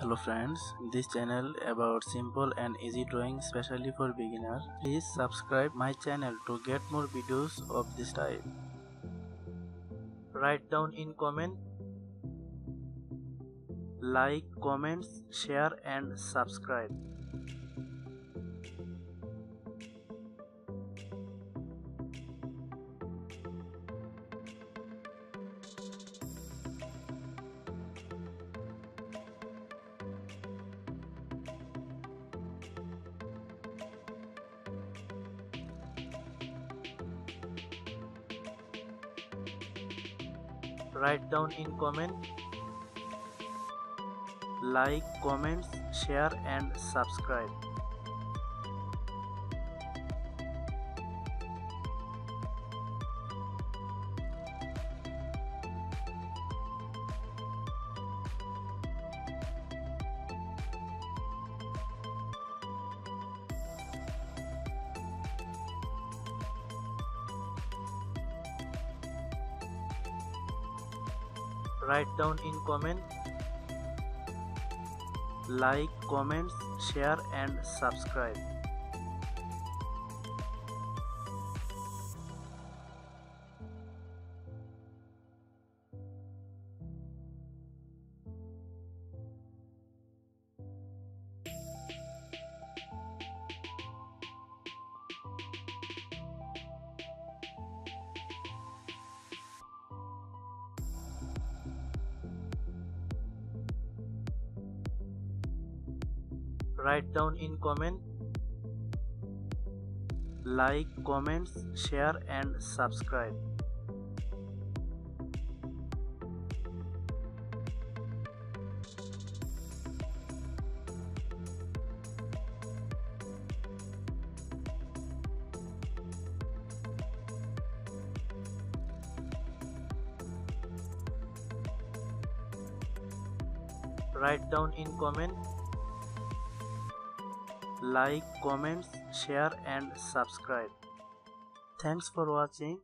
hello friends this channel about simple and easy drawing specially for beginner. Please subscribe my channel to get more videos of this type. Write down in comment. Like comments share and subscribe write down in comment. Like comments share and subscribe write down in comment. Like comments share and subscribe write down in comment. Like comments share and subscribe. Write down in comment like comments share and subscribe. Thanks for watching